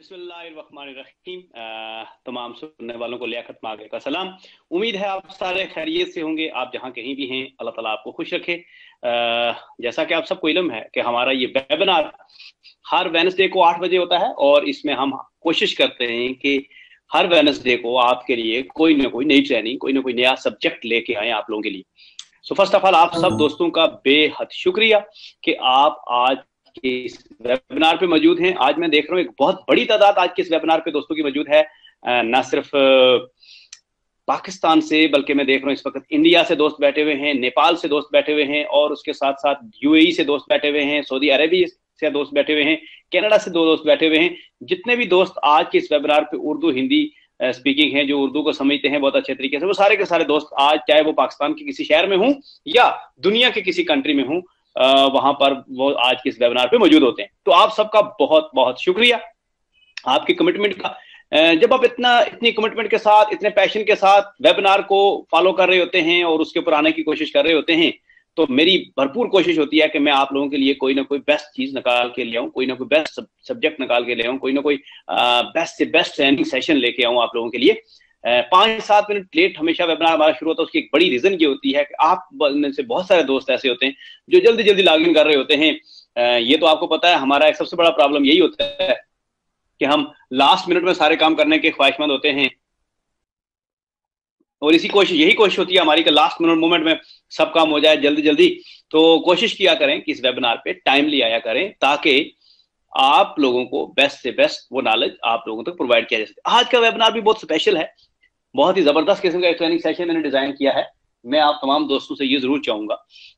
बिस्मिल्लाहिर्रहमानिर्रहीम। तमाम सुनने वालों को लियाकत मागे का सलाम। उम्मीद है आप सारे खैरियत से होंगे आप जहाँ कहीं भी हैं अल्लाह ताला आपको खुश रखे। जैसा कि आप सबको इलम है कि हमारा ये वेबिनार हर वेनसडे को आठ बजे होता है और इसमें हम कोशिश करते हैं कि हर वेनसडे को आपके लिए कोई ना कोई नई ट्रेनिंग कोई ना कोई नया सब्जेक्ट लेके आए आप लोगों के लिए। सो फ़र्स्ट ऑफ़ ऑल आप सब दोस्तों का बेहद शुक्रिया कि आप आज के इस वेबिनार पे मौजूद हैं। आज मैं देख रहा हूँ, एक बहुत बड़ी तादाद आज के इस वेबिनार पे दोस्तों की मौजूद है। न सिर्फ़ पाकिस्तान से, बल्कि मैं देख रहा हूँ इस वक्त इंडिया से दोस्त बैठे हुए हैं, नेपाल से दोस्त बैठे हुए हैं, और उसके साथ साथ यूएई से दोस्त बैठे हुए हैं, सऊदी अरेबिया से दोस्त बैठे हुए हैं, कनाडा से दो दोस्त बैठे हुए हैं। जितने भी दोस्त आज के इस वेबिनार पे उर्दू, हिंदी स्पीकिंग है, जो उर्दू को समझते हैं बहुत अच्छे तरीके से, वो सारे के सारे दोस्त आज, चाहे वो पाकिस्तान के किसी शहर में हूँ या दुनिया के किसी कंट्री में हूँ वहाँ पर वो आज के इस वेबिनार पे मौजूद होते हैं। तो आप सबका बहुत बहुत शुक्रिया आपकी कमिटमेंट का। जब आप इतना, इतनी कमिटमेंट के साथ, इतने पैशन के साथ वेबिनार को फॉलो कर रहे होते हैं और उसके ऊपर आने की कोशिश कर रहे होते हैं तो मेरी भरपूर कोशिश होती है कि मैं आप लोगों के लिए कोई ना कोई बेस्ट चीज़ निकाल के ले आऊँ, कोई ना कोई बेस्ट सब्जेक्ट निकाल के ले आऊँ, कोई ना कोई बेस्ट से बेस्ट ट्रेनिंग सेशन लेके आऊँ आप लोगों के लिए। पाँच सात मिनट लेट हमेशा वेबिनार हमारा शुरू होता है, उसकी एक बड़ी रीजन ये होती है कि आप में से बहुत सारे दोस्त ऐसे होते हैं जो जल्दी जल्दी लॉग इन कर रहे होते हैं। ये तो आपको पता है, हमारा एक सबसे बड़ा प्रॉब्लम यही होता है कि हम लास्ट मिनट में सारे काम करने के ख्वाहिशमंद होते हैं। और इसी कोशिश, यही कोशिश होती है हमारी कि लास्ट मिनट, मोमेंट में सब काम हो जाए जल्दी जल्दी। तो कोशिश किया करें कि इस वेबिनार पे टाइमली आया करें ताकि आप लोगों को बेस्ट से बेस्ट वो नॉलेज आप लोगों तक तो प्रोवाइड किया जा सके। आज का वेबिनार भी बहुत स्पेशल है। बहुत ही ज़बरदस्त किस्म का एक ट्रेनिंग सेशन मैंने डिज़ाइन किया है। मैं आप तमाम दोस्तों से ये ज़रूर चाहूँगा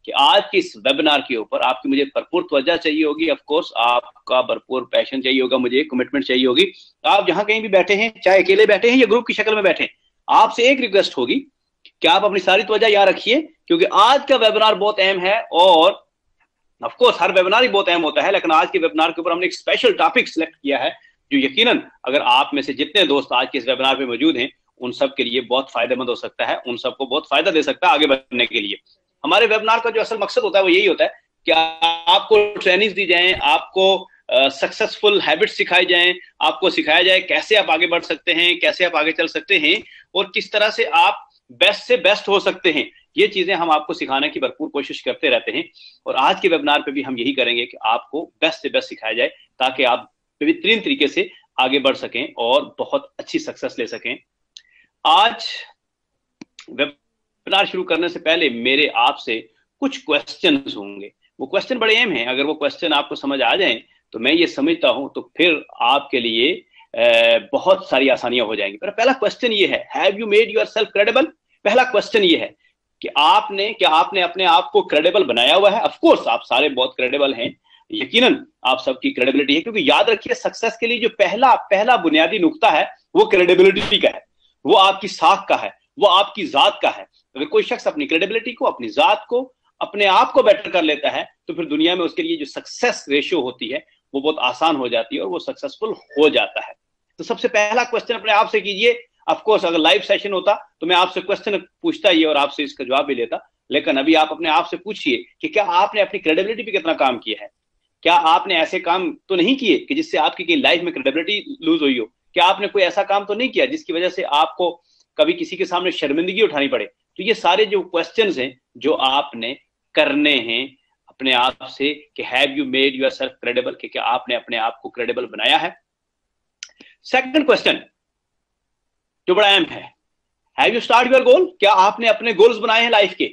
कि आज के इस वेबिनार के ऊपर आपकी मुझे भरपूर तवज्जा चाहिए होगी ऑफ़ कोर्स आपका भरपूर पैशन चाहिए होगा, मुझे कमिटमेंट चाहिए होगी। आप जहाँ कहीं भी बैठे हैं, चाहे अकेले बैठे हैं या ग्रुप की शक्ल में बैठे हैं, आपसे एक रिक्वेस्ट होगी कि आप अपनी सारी त्वजा याद रखिए, क्योंकि आज का वेबिनार बहुत अहम है और ऑफकोर्स हर वेबिनार ही बहुत अहम होता है, लेकिन आज के वेबिनार के ऊपर हमने एक स्पेशल टॉपिक सिलेक्ट किया है, जो यकीनन अगर आप में से जितने दोस्त आज के इस वेबिनार में मौजूद हैं उन सब के लिए बहुत फ़ायदेमंद हो सकता है, उन सबको बहुत फ़ायदा दे सकता है आगे बढ़ने के लिए। हमारे वेबिनार का जो असल मकसद होता है वो यही होता है कि आपको ट्रेनिंग दी जाए, आपको सक्सेसफुल हैबिट्स सिखाई जाए, आपको सिखाया जाए कैसे आप आगे बढ़ सकते हैं, कैसे आप आगे चल सकते हैं और किस तरह से आप बेस्ट से बेस्ट हो सकते हैं। ये चीज़ें हम आपको सिखाने की भरपूर कोशिश करते रहते हैं और आज के वेबिनार पे भी हम यही करेंगे कि आपको बेस्ट से बेस्ट सिखाया जाए ताकि आप बेहतरीन तरीके से आगे बढ़ सकें और बहुत अच्छी सक्सेस ले सकें। आज वेबिनार शुरू करने से पहले मेरे आपसे कुछ क्वेश्चन होंगे। वो क्वेश्चन बड़े अहम हैं। अगर वो क्वेश्चन आपको समझ आ जाए तो मैं ये समझता हूँ तो फिर आपके लिए बहुत सारी आसानियाँ हो जाएँगी। पर पहला क्वेश्चन ये है have you made yourself credible पहला क्वेश्चन ये है कि आपने, क्या आपने अपने आप को क्रेडिबल बनाया हुआ है? ऑफकोर्स आप सारे बहुत क्रेडिबल हैं। यकीनन, आप सबकी क्रेडिबिलिटी है, क्योंकि याद रखिए सक्सेस के लिए जो पहला पहला बुनियादी नुकता है, वो क्रेडिबिलिटी का है। वो आपकी साख का है, वो आपकी जात का है। अगर कोई शख्स अपनी क्रेडिबिलिटी को, अपनी जात को, अपने आप को बेटर कर लेता है तो फिर दुनिया में उसके लिए जो सक्सेस रेशियो होती है, वो बहुत आसान हो जाती है और वो सक्सेसफुल हो जाता है। तो सबसे पहला क्वेश्चन अपने आप से कीजिए। अफकोर्स अगर लाइव सेशन होता तो मैं आपसे क्वेश्चन पूछता ही और आपसे इसका जवाब भी लेता। लेकिन अभी आप अपने आप से पूछिए कि क्या आपने अपनी क्रेडिबिलिटी पे कितना काम किया है? क्या आपने ऐसे काम तो नहीं किए कि जिससे आपकी लाइफ में क्रेडिबिलिटी लूज हुई हो? क्या आपने कोई ऐसा काम तो नहीं किया जिसकी वजह से आपको कभी किसी के सामने शर्मिंदगी उठानी पड़े? तो ये सारे जो क्वेश्चन हैं, जो आपने करने हैं, अपने आप से कि have you made yourself credible कि क्या आपने अपने आप को क्रेडिबल बनाया है। सेकंड क्वेश्चन जो बड़ा अहम है have you start your goal क्या आपने अपने गोल्स बनाए हैं लाइफ के?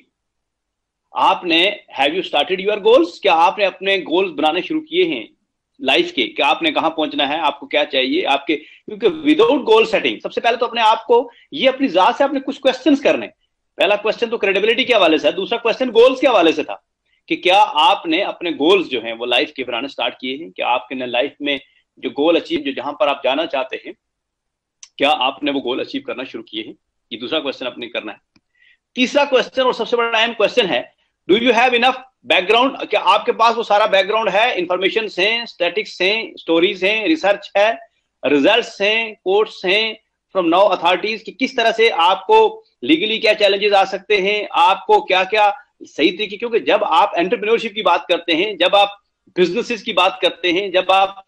आपने have you started your goals क्या आपने अपने गोल्स बनाने शुरू किए हैं? लाइफ के क्या आपने कहाँ पहुँचना है, आपको क्या चाहिए, आपके, क्योंकि विदाउट गोल सेटिंग सबसे पहले तो अपने आप को ये अपनी जात से अपने कुछ क्वेश्चन करने पहला क्वेश्चन तो क्रेडिबिलिटी के हवाले से दूसरा क्वेश्चन गोल्स के हवाले से था, कि क्या आपने अपने गोल्स जो हैं, वो लाइफ के बनाने स्टार्ट किए हैं? क्या आपके लाइफ में जो गोल अचीव जो जहाँ पर आप जाना चाहते हैं, क्या आपने वो गोल अचीव करना शुरू किए हैं? ये दूसरा क्वेश्चन अपने करना है। तीसरा क्वेश्चन और सबसे बड़ा अहम क्वेश्चन है do you have enough background क्या आपके पास वो सारा बैकग्राउंड है इंफॉर्मेशन हैं स्टेटिक्स हैं स्टोरीज हैं रिसर्च है रिजल्ट्स हैं कोर्ट्स हैं फ्रॉम नाउ अथॉरिटीज कि किस तरह से आपको लीगली क्या चैलेंजेस आ सकते हैं, आपको क्या क्या सही तरीके, क्योंकि जब आप एंटरप्रेन्योरशिप की बात करते हैं, जब आप बिजनेसेस की बात करते हैं, जब आप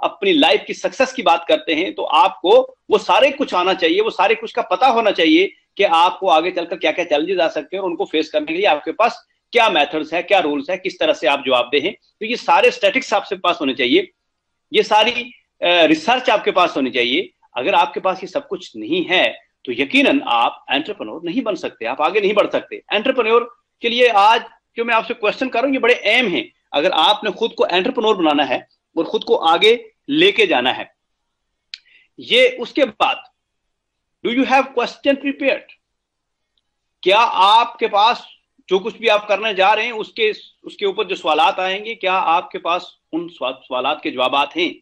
अपनी लाइफ की सक्सेस की बात करते हैं तो आपको वो सारे कुछ आना चाहिए, वो सारे कुछ का पता होना चाहिए कि आपको आगे चलकर क्या क्या चैलेंजेस आ सकते हैं और उनको फेस करने के लिए आपके पास क्या मेथड्स है, क्या रूल्स है, किस तरह से आप जवाब दे हैं? तो ये सारे स्टेटिक्स आपके पास होने चाहिए। ये सारी रिसर्च आपके पास होनी चाहिए। अगर आपके पास ये सब कुछ नहीं है तो यकीनन आप एंटरप्रेन्योर नहीं बन सकते। आप आगे नहीं बढ़ सकते। एंटरप्रेन्योर के लिए आज जो मैं आपसे क्वेश्चन कर रहा हूँ, ये बड़े एम हैं। अगर आपने खुद को एंटरप्रेन्योर बनाना है और खुद को आगे लेके जाना है, ये उसके बाद do you have question prepared क्या आपके पास जो कुछ भी आप करने जा रहे हैं, उसके उसके ऊपर जो सवाल आएँगे, क्या आपके पास उन सवाल के जवाब हैं?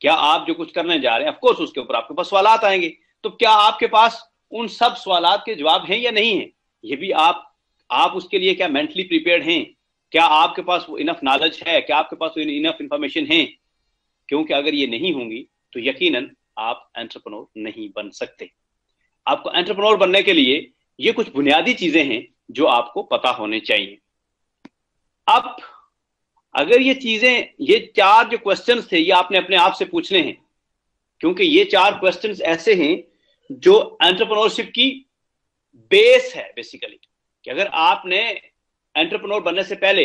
क्या आप जो कुछ करने जा रहे हैं ऑफकोर्स उसके ऊपर आपके पास सवाल आएँगे। तो क्या आपके पास उन सब सवाल के जवाब हैं या नहीं है? ये भी आप आप उसके लिए क्या मेंटली प्रिपेयर्ड हैं? क्या आपके पास वो इनफ नॉलेज है? क्या आपके पास इनफ इंफॉर्मेशन है? क्योंकि अगर ये नहीं होंगी तो यकीनन आप एंटरप्रेन्योर नहीं बन सकते। आपको एंटरप्रेन्योर बनने के लिए ये कुछ बुनियादी चीज़ें हैं जो आपको पता होने चाहिए। अब अगर ये चीज़ें, ये चार जो क्वेश्चन थे, ये आपने अपने आप से पूछने हैं, क्योंकि ये चार क्वेश्चन ऐसे हैं जो एंटरप्रेन्योरशिप की बेस है बेसिकली कि अगर आपने एंटरप्रेन्योर बनने से पहले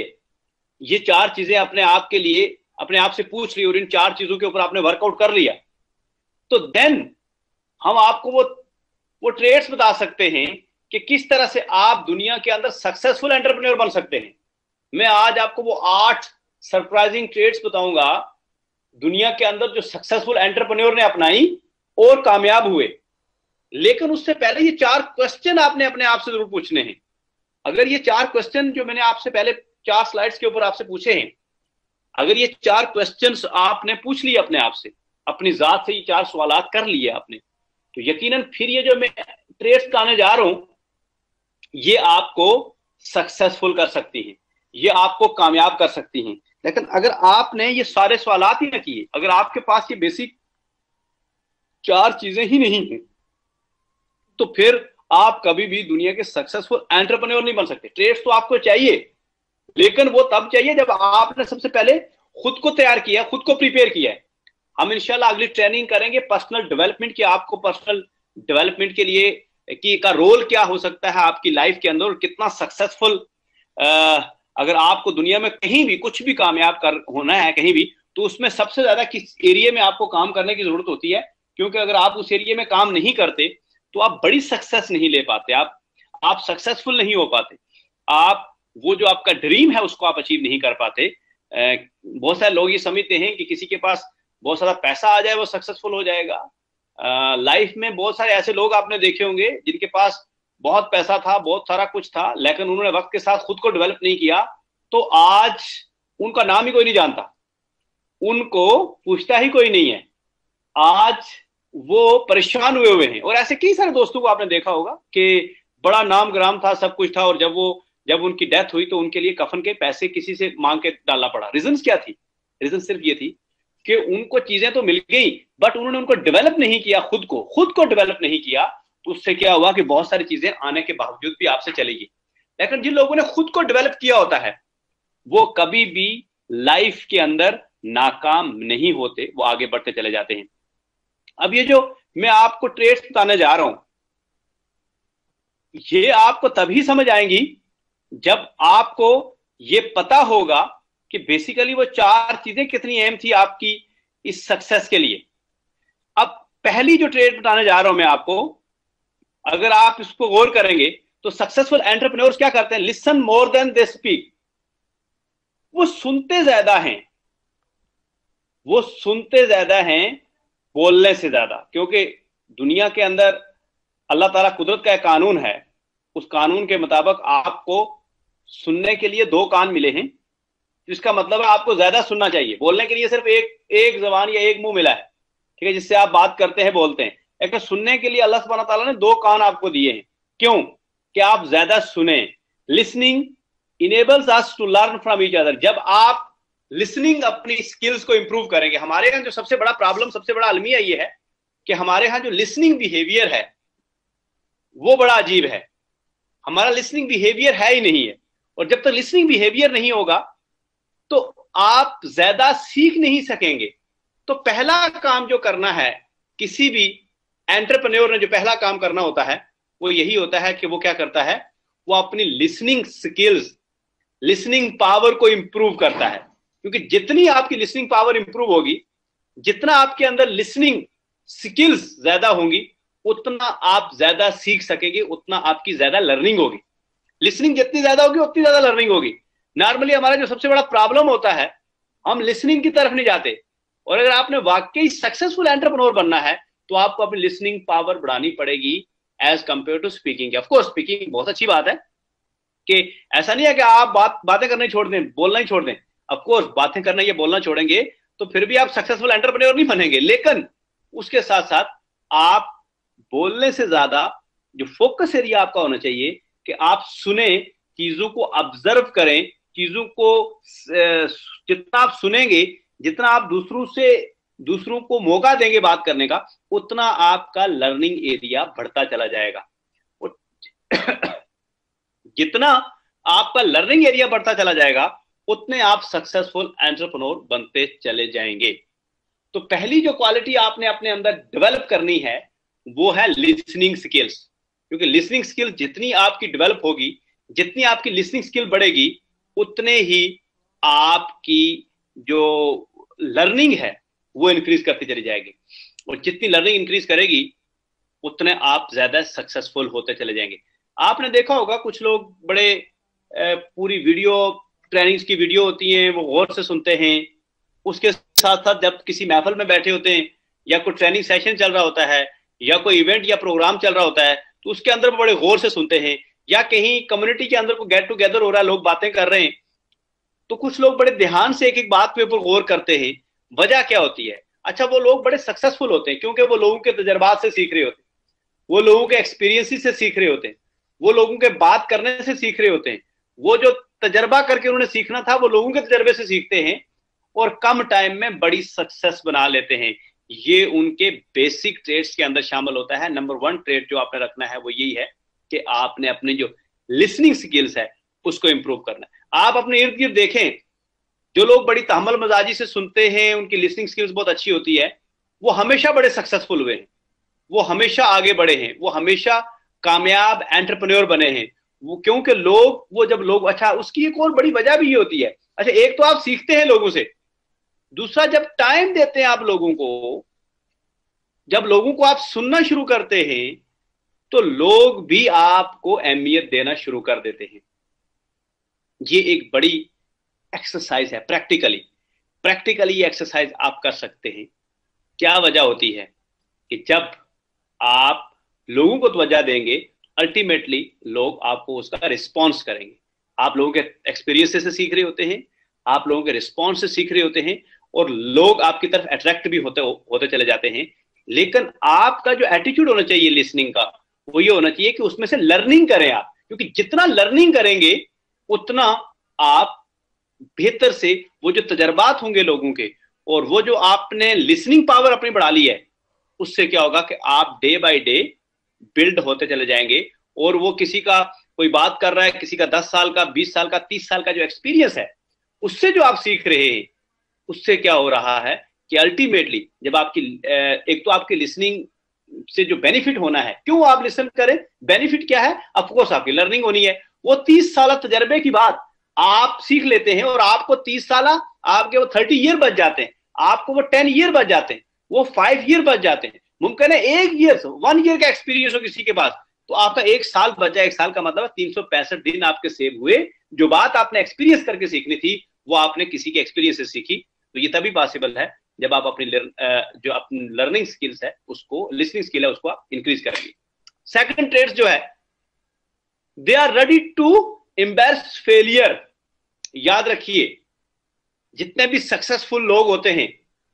ये चार चीज़ें अपने आप के लिए, अपने आप से पूछ ली और इन चार चीज़ों के ऊपर आपने वर्कआउट कर लिया तो देन हम आपको वो वो ट्रेड्स बता सकते हैं कि किस तरह से आप दुनिया के अंदर सक्सेसफुल एंटरप्रेन्योर बन सकते हैं। मैं आज आपको वो आठ सरप्राइजिंग ट्रेड्स बताऊँगा, दुनिया के अंदर जो सक्सेसफुल एंटरप्रेन्योर ने अपनाई और कामयाब हुए। लेकिन उससे पहले ये चार क्वेश्चन आपने अपने आप से ज़रूर पूछने हैं। अगर ये चार क्वेश्चन जो मैंने आपसे पहले चार स्लाइड्स के ऊपर आपसे पूछे हैं, अगर ये चार क्वेश्चन आपने पूछ लिए अपने आप से, अपनी जात से ये चार सवाल कर लिए आपने तो यकीनन फिर ये जो मैं ट्रेड्स बताने जा रहा हूँ ये आपको सक्सेसफुल कर सकती है। ये आपको कामयाब कर सकती हैं। लेकिन अगर आपने ये सारे सवाल ही ना किए, अगर आपके पास ये बेसिक चार चीज़ें ही नहीं है तो फिर आप कभी भी दुनिया के सक्सेसफुल एंटरप्रेन्योर नहीं बन सकते। ट्रेड्स तो आपको चाहिए, लेकिन वो तब चाहिए जब आपने सबसे पहले खुद को तैयार किया, खुद को प्रिपेयर किया है। हम इंशाल्लाह अगली ट्रेनिंग करेंगे पर्सनल डेवलपमेंट की। आपको पर्सनल डेवलपमेंट के लिए की का रोल क्या हो सकता है आपकी लाइफ के अंदर और कितना सक्सेसफुल अगर आपको दुनिया में कहीं भी कुछ भी कामयाब कर, होना है कहीं भी तो उसमें सबसे ज़्यादा किस एरिया में आपको काम करने की ज़रूरत होती है? क्योंकि अगर आप उस एरिया में काम नहीं करते तो आप बड़ी सक्सेस नहीं ले पाते। आप आप सक्सेसफुल नहीं हो पाते। आप, वो जो आपका ड्रीम है, उसको आप अचीव नहीं कर पाते। बहुत सारे लोग ये समझते हैं कि किसी के पास बहुत सारा पैसा आ जाए, वो सक्सेसफुल हो जाएगा। लाइफ में बहुत सारे ऐसे लोग आपने देखे होंगे जिनके पास बहुत पैसा था, बहुत सारा कुछ था, लेकिन उन्होंने वक्त के साथ खुद को डेवलप नहीं किया। तो आज उनका नाम ही कोई नहीं जानता। उनको पूछता ही कोई नहीं है। आज वो परेशान हुए हुए हैं। और ऐसे कई सारे दोस्तों को आपने देखा होगा कि बड़ा नाम ग्राम था, सब कुछ था, और जब वो, जब उनकी डेथ हुई तो उनके लिए कफन के पैसे किसी से मांग के डालना पड़ा। रीजन क्या थी? रीजन सिर्फ़ ये थी कि उनको चीज़ें तो मिल गई बट उन्होंने उनको डेवलप नहीं किया खुद को खुद को डेवलप नहीं किया तो उससे क्या हुआ कि बहुत सारी चीज़ें आने के बावजूद भी आपसे चलेगी। लेकिन जिन लोगों ने खुद को डेवलप किया होता है, वो कभी भी लाइफ के अंदर नाकाम नहीं होते, वो आगे बढ़ते चले जाते हैं। अब ये जो मैं आपको ट्रेड्स बताने जा रहा हूँ, ये आपको तभी समझ आएँगी जब आपको ये पता होगा कि बेसिकली वो चार चीज़ें कितनी अहम थी आपकी इस सक्सेस के लिए। अब पहली जो ट्रेड बताने जा रहा हूँ मैं आपको, अगर आप इसको गौर करेंगे तो सक्सेसफुल एंटरप्रेन्योर्स क्या करते हैं? Listen more than they speak वो सुनते ज़्यादा हैं। वो सुनते ज़्यादा हैं बोलने से ज़्यादा, क्योंकि दुनिया के अंदर अल्लाह ताला कुदरत का एक कानून है। उस कानून के मुताबिक आपको सुनने के लिए दो कान मिले हैं। जिसका मतलब है आपको ज़्यादा सुनना चाहिए। बोलने के लिए सिर्फ़ एक एक जबान या एक मुँह मिला है, ठीक है, जिससे आप बात करते हैं, बोलते हैं। एक तो सुनने के लिए अल्लाह सुबहाना ताला ने दो कान आपको दिए हैं। क्यों? कि आप ज़्यादा सुने। Listening enables us to learn from each other जब आप लिसनिंग अपनी स्किल्स को इंप्रूव करेंगे, हमारे यहाँ जो सबसे बड़ा प्रॉब्लम सबसे बड़ा अलमिया ये है कि हमारे यहाँ जो लिसनिंग बिहेवियर है, वो बड़ा अजीब है। हमारा लिसनिंग बिहेवियर है ही नहीं है। और जब तक तो लिसनिंग बिहेवियर नहीं होगा तो आप ज़्यादा सीख नहीं सकेंगे। तो पहला काम जो करना है, किसी भी एंटरप्रेन्योर ने जो पहला काम करना होता है, वो यही होता है कि वो क्या करता है, वो अपनी लिसनिंग स्किल्स लिसनिंग पावर को इंप्रूव करता है। क्योंकि जितनी आपकी लिसनिंग पावर इंप्रूव होगी, जितना आपके अंदर लिसनिंग स्किल्स ज़्यादा होंगी, उतना आप ज़्यादा सीख सकेंगे, उतना आपकी ज़्यादा लर्निंग होगी। लिसनिंग जितनी ज़्यादा होगी, उतनी ज़्यादा लर्निंग होगी। नॉर्मली हमारा जो सबसे बड़ा प्रॉब्लम होता है, हम लिसनिंग की तरफ़ नहीं जाते। और अगर आपने वाकई सक्सेसफुल एंटरप्रेन्योर बनना है तो आपको अपनी लिसनिंग पावर बढ़ानी पड़ेगी as compare to speaking of course speaking बहुत अच्छी बात है कि ऐसा नहीं है कि आप बात, बातें करना ही छोड़ दें, बोलना ही छोड़ दें। ऑफकोर्स बातें करना या बोलना छोड़ेंगे तो फिर भी आप सक्सेसफुल एंटरप्रेन्योर नहीं बनेंगे। लेकिन उसके साथ साथ आप बोलने से ज़्यादा जो फोकस एरिया आपका होना चाहिए कि आप सुने, चीज़ों को ऑब्ज़र्व करें चीज़ों को जितना आप सुनेंगे, जितना आप दूसरों से, दूसरों को मौका देंगे बात करने का, उतना आपका लर्निंग एरिया बढ़ता चला जाएगा। जितना आपका लर्निंग एरिया बढ़ता चला जाएगा, उतने आप सक्सेसफुल एंटरप्रेन्योर बनते चले जाएँगे। तो पहली जो क्वालिटी आपने अपने अंदर डेवलप करनी है, वो है लिसनिंग स्किल्स क्योंकि लिसनिंग स्किल जितनी आपकी डेवलप होगी, जितनी आपकी लिसनिंग स्किल बढ़ेगी उतने ही आपकी जो लर्निंग है, वो इंक्रीज करती चली जाएगी। और जितनी लर्निंग इंक्रीज करेगी, उतने आप ज़्यादा सक्सेसफुल होते चले जाएँगे। आपने देखा होगा, कुछ लोग बड़े पूरी वीडियो ट्रेनिंग्स की वीडियो होती है, वो गौर से सुनते हैं। उसके साथ साथ जब किसी महफल में बैठे होते हैं, या कोई ट्रेनिंग सेशन चल रहा होता है, या कोई इवेंट या प्रोग्राम चल रहा होता है तो उसके अंदर बड़े गौर से सुनते हैं। या कहीं कम्युनिटी के अंदर को गेट टूगेदर हो रहा है, लोग बातें कर रहे हैं तो कुछ लोग बड़े ध्यान से एक एक बात पे ऊपर गौर करते हैं, वजह क्या होती है? अच्छा वो लोग बड़े सक्सेसफुल होते हैं, क्योंकि वो लोगों के तजर्बात से सीख रहे होते हैं, वो लोगों के एक्सपीरियंस से सीख रहे होते हैं, वो लोगों के बात करने से सीख रहे होते हैं, वो जो तजर्बा करके उन्होंने सीखना था, वो लोगों के तजर्बे से सीखते हैं और कम टाइम में बड़ी सक्सेस बना लेते हैं। ये उनके बेसिक ट्रेड्स के अंदर शामिल होता है। नंबर वन ट्रेड जो आपने रखना है, वो यही है कि आपने अपने जो लिसनिंग स्किल्स है, उसको इंप्रूव करना है। आप अपने इर्द गिर्द देखें, जो लोग बड़ी तहमल मजाजी से सुनते हैं, उनकी लिसनिंग स्किल्स बहुत अच्छी होती है, वो हमेशा बड़े सक्सेसफुल हुए हैं। वो हमेशा आगे बढ़े हैं। वो हमेशा कामयाब एंटरप्रेन्योर बने हैं। वो क्योंकि लोग, वो जब लोग अच्छा उसकी एक और बड़ी वजह भी ये होती है। अच्छा एक तो आप सीखते हैं लोगों से। दूसरा, जब टाइम देते हैं आप लोगों को, जब लोगों को आप सुनना शुरू करते हैं तो लोग भी आपको अहमियत देना शुरू कर देते हैं। ये एक बड़ी एक्सरसाइज है प्रैक्टिकली प्रैक्टिकली एक्सरसाइज आप कर सकते हैं। क्या वजह होती है कि जब आप लोगों को तवज्जा देंगे अल्टीमेटली लोग आपको उसका रिस्पॉन्स करेंगे। आप लोगों के एक्सपीरियंस से सीख रहे होते हैं, आप लोगों के रिस्पॉन्स से सीख रहे होते हैं और लोग आपकी तरफ़ अट्रैक्ट भी होते होते चले जाते हैं। लेकिन आपका जो एटीट्यूड होना चाहिए लिसनिंग का वो ये होना चाहिए कि उसमें से लर्निंग करें आप। क्योंकि जितना लर्निंग करेंगे, उतना आप बेहतर से वो जो तजर्बात होंगे लोगों के और वो जो आपने लिसनिंग पावर अपनी बढ़ा ली है, उससे क्या होगा कि आप डे बाय डे बिल्ड होते चले जाएँगे और वो किसी का कोई बात कर रहा है, किसी का दस साल का, बीस साल का, तीस साल का जो एक्सपीरियंस है, उससे जो आप सीख रहे हैं, उससे क्या हो रहा है कि अल्टीमेटली जब आपकी एक तो आपकी लिसनिंग से जो बेनिफिट होना है, क्यों आप लिसन करें? बेनिफिट क्या है? अफकोर्स आपकी लर्निंग होनी है। वो तीस साल तजर्बे की बात आप सीख लेते हैं और आपको तीस साल आपके वो थर्टी ईयर बच जाते हैं। आपको वो टेन ईयर बच जाते हैं। वो फाइव ईयर बच जाते हैं। मुमकिन है एक ईयर वन ईयर का एक्सपीरियंस हो किसी के पास। तो आपका एक साल बचा एक साल का मतलब तीन सौ पैंसठ दिन आपके सेव हुए। जो बात आपने एक्सपीरियंस करके सीखनी थी, वो आपने किसी के एक्सपीरियंस से सीखी। तो ये तभी पॉसिबल है जब आप अपनी जो अपनी लर्निंग स्किल्स है, उसको लिसनिंग स्किल है, उसको आप इंक्रीज करेंगे। सेकंड ट्रेड्स जो है they are ready to embrace failure याद रखिए, जितने भी सक्सेसफुल लोग होते हैं,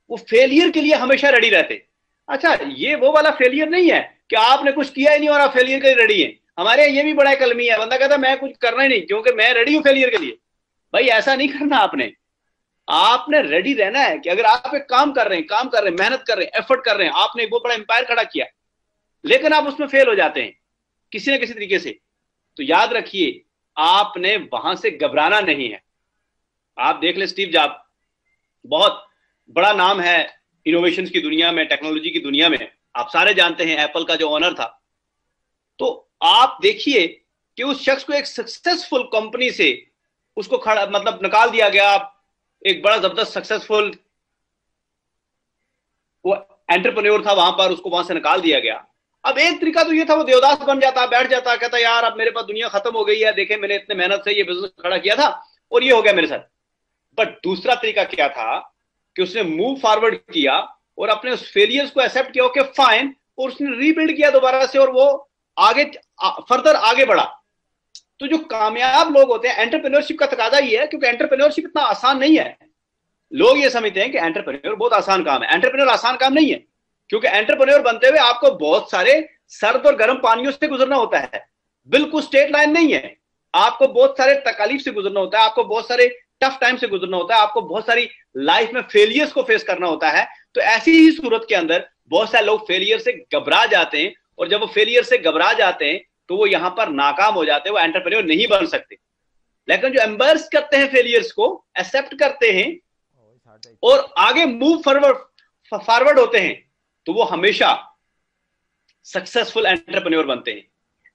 वो फेलियर के लिए हमेशा रेडी रहते। अच्छा ये वो वाला फेलियर नहीं है कि आपने कुछ किया ही नहीं और आप फेलियर के लिए रेडी है। हमारे ये भी बड़ा कलमी है, बंदा कहता मैं कुछ करना ही नहीं, क्योंकि मैं रेडी हूँ फेलियर के लिए। भाई, ऐसा नहीं करना आपने। आपने रेडी रहना है कि अगर आप एक काम कर रहे हैं, काम कर रहे हैं, मेहनत कर रहे हैं एफर्ट कर रहे हैं, आपने एक बहुत बड़ा एम्पायर खड़ा किया, लेकिन आप उसमें फेल हो जाते हैं, किसी ना किसी तरीके से। तो याद रखिए, आपने वहाँ से घबराना नहीं है। आप देख ले स्टीव जॉब बहुत बड़ा नाम है इनोवेशन की दुनिया में टेक्नोलॉजी की दुनिया में। आप सारे जानते हैं एप्पल का जो ऑनर था। तो आप देखिए कि उस शख्स को एक सक्सेसफुल कंपनी से उसको खड़ा मतलब निकाल दिया गया एक बड़ा ज़बरदस्त सक्सेसफुल वो एंटरप्रेन्योर था, वहाँ पर उसको वहाँ से निकाल दिया गया। अब एक तरीका तो ये था, वो देवदास बन जाता, बैठ जाता, कहता, यार, अब मेरे पास दुनिया खत्म हो गई है, देखे, मैंने इतने मेहनत से ये बिज़नेस खड़ा किया था और ये हो गया मेरे साथ। बट दूसरा तरीका क्या था कि उसने मूव फॉरवर्ड किया और अपने उस फेलियर्स को एक्सेप्ट किया ओके फाइन और उसने रीबिल्ड किया दोबारा से और वो आगे फर्दर आगे बढ़ा। तो जो कामयाब लोग होते हैं एंटरप्रेन्योरशिप का तकाजा ये है, क्योंकि एंटरप्रेन्योरशिप इतना आसान नहीं है। लोग ये समझते हैं कि एंटरप्रेन्योर बहुत आसान काम है। एंटरप्रेन्योर आसान काम नहीं है, क्योंकि एंटरप्रेन्योर बनते हुए आपको बहुत सारे सर्द और गर्म पानियों से गुजरना होता है। बिल्कुल स्ट्रेट लाइन नहीं है। आपको बहुत सारे तकालीफ से गुजरना होता है, आपको बहुत सारे टफ टाइम से गुजरना होता है, आपको बहुत सारी लाइफ में फेलियर्स को फेस करना होता है। तो ऐसी ही सूरत के अंदर बहुत सारे लोग फेलियर से घबरा जाते हैं, और जब वो फेलियर से घबरा जाते हैं तो वो यहाँ पर नाकाम हो जाते हैं, वो एंटरप्रेन्योर नहीं बन सकते। लेकिन जो एम्बर्स करते हैं फेलियर्स को एक्सेप्ट करते हैं और आगे मूव फॉरवर्ड फॉरवर्ड होते हैं तो वो हमेशा सक्सेसफुल एंटरप्रेन्योर बनते हैं।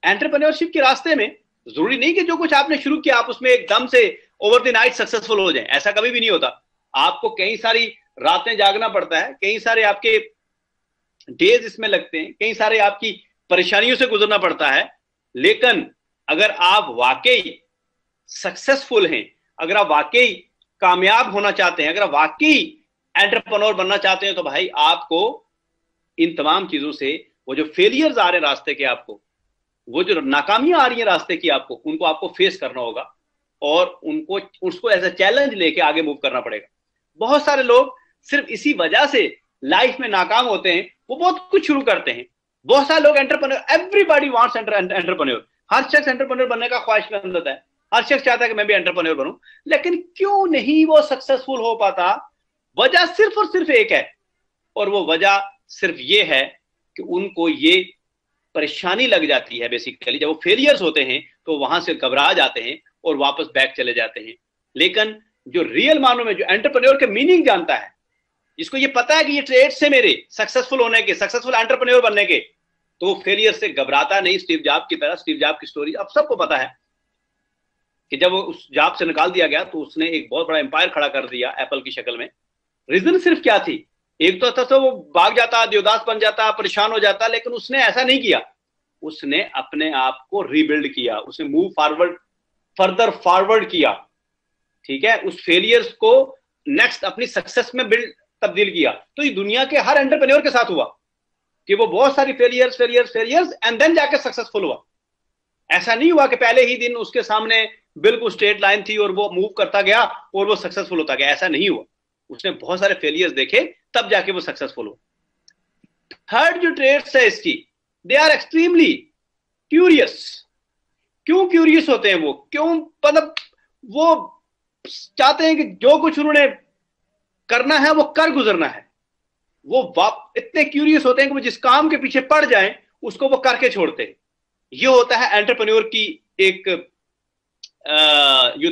एंटरप्रेन्योरशिप के रास्ते में ज़रूरी नहीं कि जो कुछ आपने शुरू किया, आप उसमें एकदम से ओवर द नाइट सक्सेसफुल हो जाए। ऐसा कभी भी नहीं होता। आपको कई सारी रातें जागना पड़ता है, कई सारे आपके डेज़ इसमें लगते हैं, कई सारे आपकी परेशानियों से गुजरना पड़ता है। लेकिन अगर आप वाकई सक्सेसफुल हैं, अगर आप वाकई कामयाब होना चाहते हैं, अगर आप वाकई एंटरप्रनोर बनना चाहते हैं तो भाई आपको इन तमाम चीज़ों से, वो जो फेलियर्स आ रहे हैं रास्ते के आपको, वो जो नाकामियाँ आ रही हैं रास्ते की आपको, उनको आपको फेस करना होगा और उनको, उसको एज ए चैलेंज लेके आगे मूव करना पड़ेगा। बहुत सारे लोग सिर्फ़ इसी वजह से लाइफ में नाकाम होते हैं, वो बहुत कुछ शुरू करते हैं। बहुत सारे लोग एंटरप्रेन्योर एवरीबॉडी वांट्स एंटरप्रेन्योर हर शख्स एंटरप्रेन्योर बनने का ख्वाहिश में अंदर है हर शख्स चाहता है कि मैं भी एंटरप्रेन्योर बनूं। लेकिन क्यों नहीं वो सक्सेसफुल हो पाता? वजह सिर्फ़ और सिर्फ़ एक है। और वो वजह सिर्फ़ ये है कि उनको ये परेशानी लग जाती है बेसिकली जब वो फेलियर्स होते हैं तो वहाँ से घबरा जाते हैं और वापस बैक चले जाते हैं। लेकिन जो रियल मानो में जो एंटरप्रेन्योर के मीनिंग जानता है जिसको ये पता है कि ये ट्रेड से मेरे सक्सेसफुल होने के सक्सेसफुल एंटरप्रेन्योर बनने के तो वो फेलियर से घबराता नहीं स्टीव जॉब की तरह। स्टीव जॉब की स्टोरी अब सबको पता है कि जब वो उस जॉब से निकाल दिया गया तो उसने एक बहुत बड़ा एम्पायर खड़ा कर दिया एप्पल की शक्ल में। रीजन सिर्फ़ क्या थी? एक तो था तो वो भाग जाता देवदास बन जाता, परेशान हो जाता, लेकिन उसने ऐसा नहीं किया। उसने अपने आप को रीबिल्ड किया, उसने मूव फॉरवर्ड फर्दर फॉरवर्ड किया। ठीक है? उस फेलियर्स को नेक्स्ट अपनी सक्सेस में बिल्ड तब्दील किया। तो ये दुनिया के हर एंटरप्रेन्योर के साथ हुआ कि वो बहुत सारी failures failures failures and then जाके सक्सेसफुल हुआ। ऐसा नहीं हुआ कि पहले ही दिन उसके सामने बिल्कुल स्ट्रेट लाइन थी और वो मूव करता गया और वो सक्सेसफुल होता गया। ऐसा नहीं हुआ। उसने बहुत सारे फेलियर्स देखे, तब जाके वो सक्सेसफुल हुआ। थर्ड जो ट्रेड्स है इसकी दे आर एक्सट्रीमली क्यूरियस क्यों क्यूरियस होते हैं वो? क्यों मतलब वो चाहते हैं कि जो कुछ उन्होंने करना है, वो कर गुजरना है। वो वाप, इतने क्यूरियस होते हैं कि वो जिस काम के पीछे पड़ जाए, उसको वो करके छोड़ते हैं। ये होता है एंटरप्रेन्योर की एक जो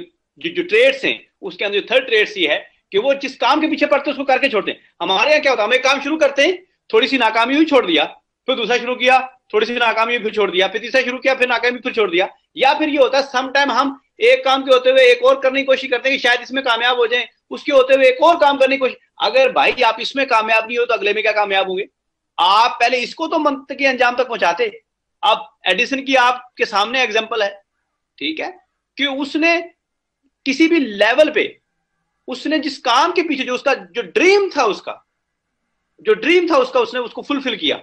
जो ट्रेड्स हैं, उसके अंदर जो थर्ड ट्रेड्स ये है कि वो जिस काम के पीछे पड़ते हैं, उसको करके छोड़ते हैं। हमारे यहाँ क्या होता है? हम एक काम शुरू करते हैं, थोड़ी सी नाकामी हुई, छोड़ दिया, फिर दूसरा शुरू किया, थोड़ी सी नाकामी हुई, फिर छोड़ दिया, फिर तीसरा शुरू किया, फिर नाकामी फिर छोड़ दिया। या फिर ये होता है सम टाइम हम एक काम के होते हुए एक और करने की कोशिश करते हैं कि शायद इसमें कामयाब हो जाए उसके होते हुए एक और काम करने की कोशिश अगर भाई आप इसमें कामयाब नहीं हो तो अगले में क्या कामयाब होंगे? आप पहले इसको तो मंत्र के अंजाम तक पहुंचाते। अब एडिसन की आपके सामने एग्ज़ाम्पल है। ठीक है? कि उसने किसी भी लेवल पे, उसने जिस काम के पीछे जो उसका, जो ड्रीम था उसका, जो ड्रीम था उसका, उसने उसको फुलफिल किया।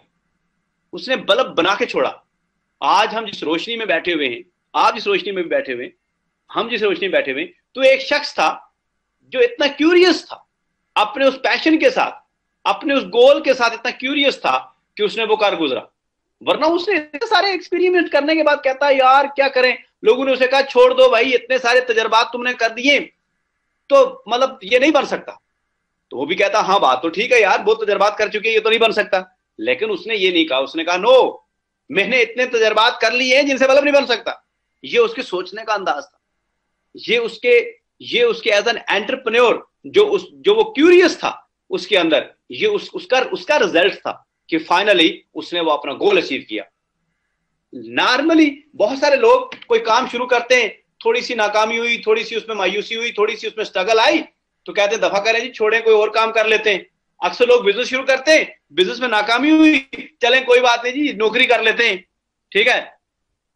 उसने बल्ब बना के छोड़ा। आज हम जिस रोशनी में बैठे हुए हैं, आप जिस रोशनी में बैठे हुए हैं, हम जिस रोशनी में बैठे हुए तो एक शख्स था जो इतना क्यूरियस था, अपने उस पैशन के साथ, अपने उस गोल के साथ इतना क्यूरियस था कि उसने वो कार गुजरा। वरना उसने इतने सारे एक्सपेरिमेंट करने के बाद कहता, यार, क्या करें? लोगों ने उसे कहा, छोड़ दो भाई, इतने सारे तजर्बात तुमने कर दिए तो मतलब ये नहीं बन सकता। तो वो भी कहता हाँ बात तो ठीक है यार, बहुत तजर्बात कर चुके ये तो नहीं बन सकता। लेकिन उसने ये नहीं कहा, उसने कहा नो मैंने इतने तजर्बात कर लिए हैं जिनसे मतलब नहीं बन सकता। ये उसके सोचने का अंदाज था। ये उसके ये उसके एज एन एंटरप्रेन्योर जो उस जो वो क्यूरियस था उसके अंदर ये उस, उसका उसका रिज़ल्ट था कि फाइनली उसने वो अपना गोल अचीव किया। नॉर्मली बहुत सारे लोग कोई काम शुरू करते हैं थोड़ी सी नाकामी हुई थोड़ी सी उसमें मायूसी हुई थोड़ी सी उसमें स्ट्रगल आई तो कहते हैं दफ़ा करें जी छोड़ें कोई और काम कर लेते हैं। अक्सर लोग बिज़नेस शुरू करते हैं बिज़नेस में नाकामी हुई चलें कोई बात नहीं जी नौकरी कर लेते हैं। ठीक है?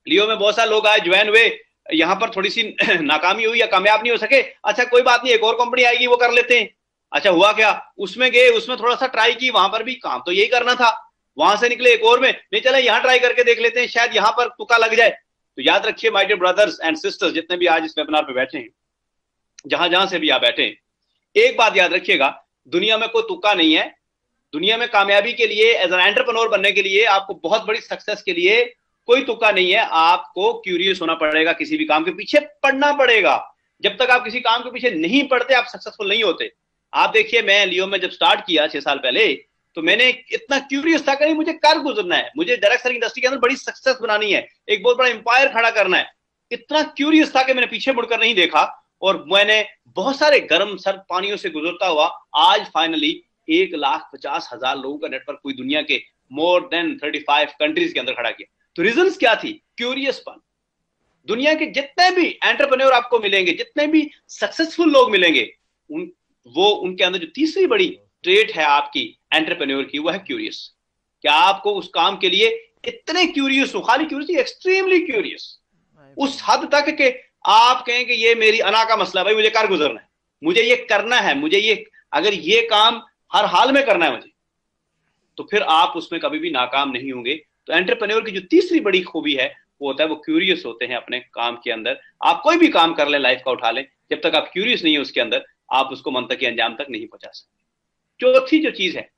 लियो में बहुत सारे लोग आए ज्वाइन हुए यहाँ पर थोड़ी सी नाकामी हुई या कामयाब नहीं हो सके? अच्छा कोई बात नहीं, एक और कंपनी आएगी, वो कर लेते हैं। अच्छा हुआ क्या? उसमें गए, उसमें थोड़ा सा ट्राई की, वहाँ पर भी काम तो यही करना था। वहाँ से निकले एक और में, नहीं, चले, यहाँ ट्राई करके देख लेते हैं, शायद यहाँ पर तुका लग जाए। तो याद रखिए my dear brothers and sisters जितने भी आज इस वेबिनार पे बैठे हैं जहाँ जहाँ से भी आप बैठे हैं, एक बात याद रखिएगा, दुनिया में कोई तुक्का नहीं है। दुनिया में कामयाबी के लिए एज एन एंटरप्रनोर बनने के लिए, आपको बहुत बड़ी सक्सेस के लिए कोई तुक्का नहीं है, आपको क्यूरियस होना पड़ेगा किसी भी काम के पीछे, पढ़ना पड़ेगा। जब तक आप किसी काम के पीछे नहीं पढ़ते, आप सक्सेसफुल नहीं होते। आप देखिए, मैं लियो में जब स्टार्ट किया छह साल पहले तो मैंने इतना क्यूरियस था कि मुझे कर गुजरना है। मुझे डायरेक्ट सर इंडस्ट्री के अंदर बड़ी सक्सेस बनानी है। एक बहुत बड़ा एम्पायर खड़ा करना है। इतना क्यूरियस था कि मैंने पीछे मुड़कर नहीं देखा, और मैंने बहुत सारे गर्म सर्द पानियों से गुजरता हुआ, आज फाइनली एक लाख पचास हज़ार लोगों का नेटवर्क पूरी दुनिया के more than thirty five countries के अंदर खड़ा किया। तो रीजन क्या थी? क्यूरियस पन दुनिया के जितने भी एंटरप्रेन्योर आपको मिलेंगे, जितने भी सक्सेसफुल लोग मिलेंगे, उन, वो उनके अंदर जो तीसरी बड़ी ट्रेट है आपकी एंटरप्रेन्योर की, वो है क्यूरियस क्या आपको उस काम के लिए इतने क्यूरियस हो? खाली क्यूरियस एक्सट्रीमली क्यूरियस उस हद तक के आप कहें कि ये मेरी अना का मसला भाई मुझे कर गुजरना है। मुझे ये करना है, मुझे ये, अगर ये काम हर हाल में करना है मुझे तो फिर आप उसमें कभी भी नाकाम नहीं होंगे। तो एंटरप्रेन्योर की जो तीसरी बड़ी खूबी है, वो होता है, वो क्यूरियस होते हैं अपने काम के अंदर। आप कोई भी काम कर ले लाइफ का उठा लें, जब तक आप क्यूरियस नहीं है उसके अंदर, आप उसको मन तक अंजाम तक नहीं पहुँचा सकते। चौथी जो चीज़ है